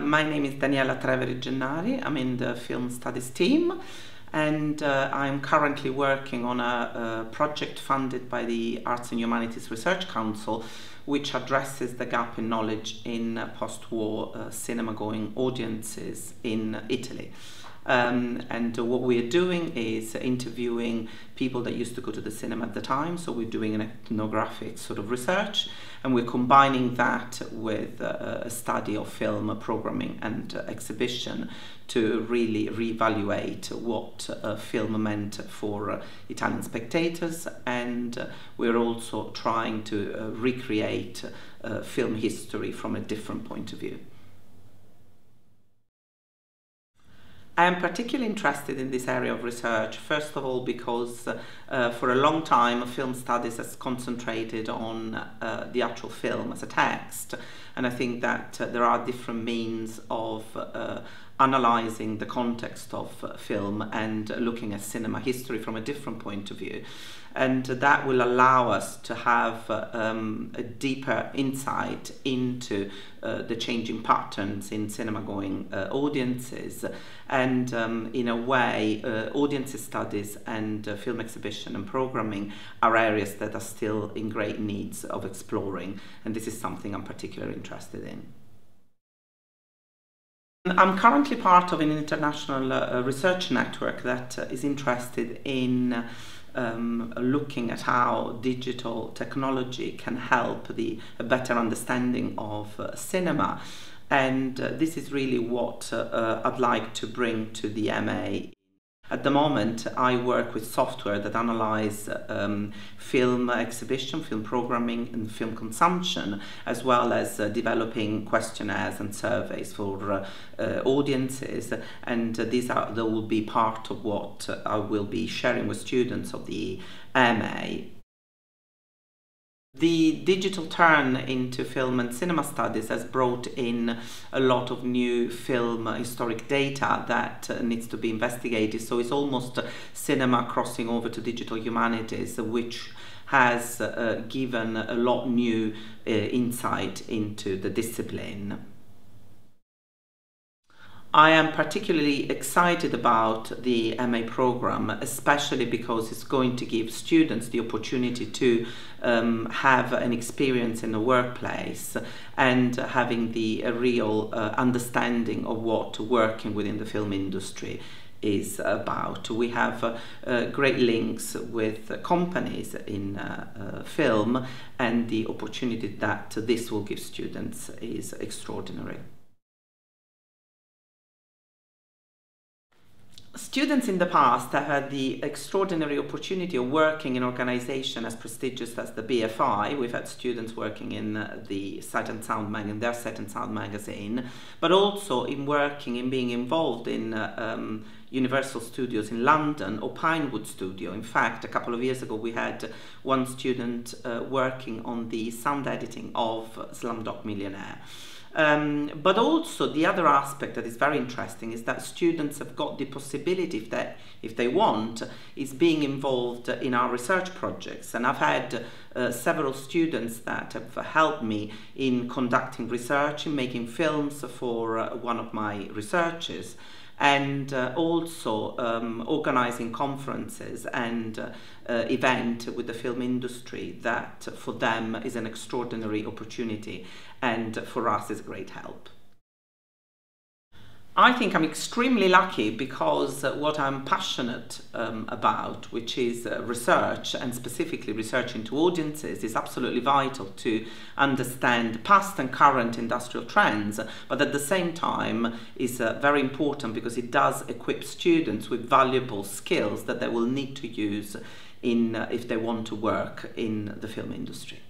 My name is Daniela Treveri Gennari. I'm in the film studies team and uh, I'm currently working on a, a, project funded by the Arts and Humanities Research Council which addresses the gap in knowledge in post-war uh, cinema-going audiences in Italy. Um, and uh, what we're doing is interviewing people that used to go to the cinema at the time. So we're doing an ethnographic sort of research, and we're combining that with uh, a study of film programming and uh, exhibition to really reevaluate what uh, film meant for uh, Italian spectators. And uh, we're also trying to recreate film history from a different point of view. I am particularly interested in this area of research, first of all because uh, for a long time film studies has concentrated on uh, the actual film as a text. And I think that uh, there are different means of analysing the context of uh, film and looking at cinema history from a different point of view and that will allow us to have uh, um, a deeper insight into uh, the changing patterns in cinema going audiences and um, in a way audience studies and film exhibition and programming are areas that are still in great needs of exploring and this is something I'm particularly interested in. I'm currently part of an international uh, research network that uh, is interested in um, looking at how digital technology can help the better understanding of uh, cinema. And uh, this is really what uh, uh, I'd like to bring to the MA at the moment, I work with software that analyze um, film exhibition, film programming, and film consumption, as well as uh, developing questionnaires and surveys for uh, uh, audiences. And uh, these are they will be part of what I will be sharing with students of the MA the digital turn into film and cinema studies has brought in a lot of new film historic data that uh, needs to be investigated. So it's almost cinema crossing over to digital humanities, which has uh, given a lot new uh, insight into the discipline. I am particularly excited about the MA program, especially because it's going to give students the opportunity to um, have an experience in the workplace and having the real uh, understanding of what working within the film industry is about. We have uh, uh, great links with companies in uh, uh, film and the opportunity that this will give students is extraordinary. Students in the past have had the extraordinary opportunity of working in organization as prestigious as the BFI. We've had students working in uh, the Sight and Sound magazine, their Sight and Sound magazine, but also in working in being involved in uh, um, Universal Studios in London or Pinewood Studio. In fact, a couple of years ago we had one student uh, working on the sound editing of Slumdog Millionaire. Um, but also the other aspect that is very interesting is that students have got the possibility, if they, if they want, is being involved in our research projects. And I've had uh, several students that have helped me in conducting research, in making films for uh, one of my researchers and uh, also um, organizing conferences and uh, uh, event with the film industry that for them is an extraordinary opportunity and for us is a great help. I think I'm extremely lucky because uh, what I'm passionate um, about, which is uh, research and specifically research into audiences, is absolutely vital to understand past and current industrial trends, but at the same time is uh, very important because it does equip students with valuable skills that they will need to use in, uh, if they want to work in the film industry.